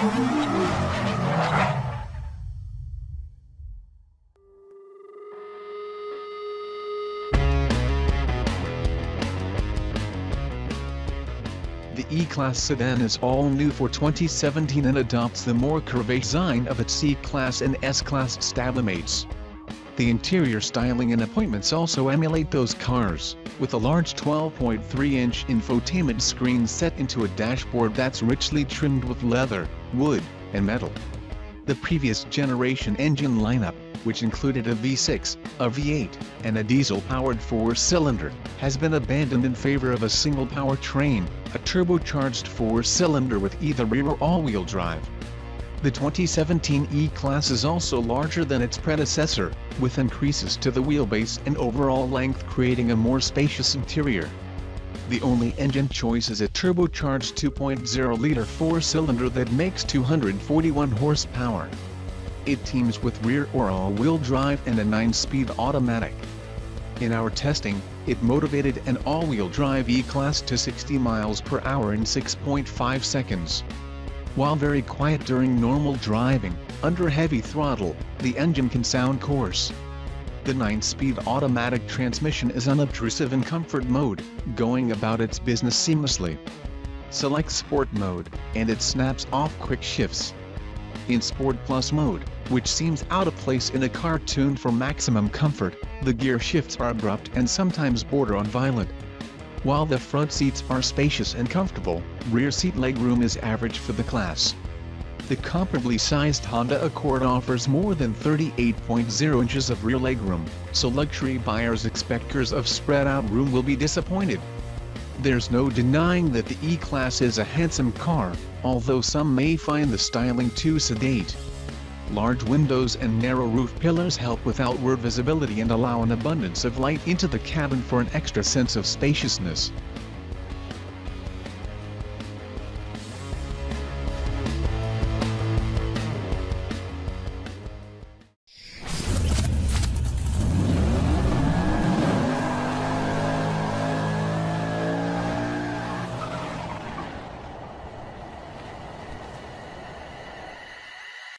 The E-Class sedan is all new for 2017 and adopts the more curvy design of its C-Class and S-Class stablemates. The interior styling and appointments also emulate those cars, with a large 12.3-inch infotainment screen set into a dashboard that's richly trimmed with leather, wood, and metal. The previous generation engine lineup, which included a V6, a V8, and a diesel-powered four-cylinder, has been abandoned in favor of a single powertrain, a turbocharged four-cylinder with either rear or all-wheel drive. The 2017 E-Class is also larger than its predecessor, with increases to the wheelbase and overall length creating a more spacious interior. The only engine choice is a turbocharged 2.0-liter four-cylinder that makes 241 horsepower. It teams with rear or all-wheel drive and a 9-speed automatic. In our testing, it motivated an all-wheel drive E-Class to 60 miles per hour in 6.5 seconds. While very quiet during normal driving, under heavy throttle, the engine can sound coarse. The 9-speed automatic transmission is unobtrusive in comfort mode, going about its business seamlessly. Select Sport mode, and it snaps off quick shifts. In Sport Plus mode, which seems out of place in a car tuned for maximum comfort, the gear shifts are abrupt and sometimes border on violent. While the front seats are spacious and comfortable, rear seat legroom is average for the class. The comparably sized Honda Accord offers more than 38.0 inches of rear legroom, so luxury buyers expectors of spread out room will be disappointed. There's no denying that the E-Class is a handsome car, although some may find the styling too sedate. Large windows and narrow roof pillars help with outward visibility and allow an abundance of light into the cabin for an extra sense of spaciousness.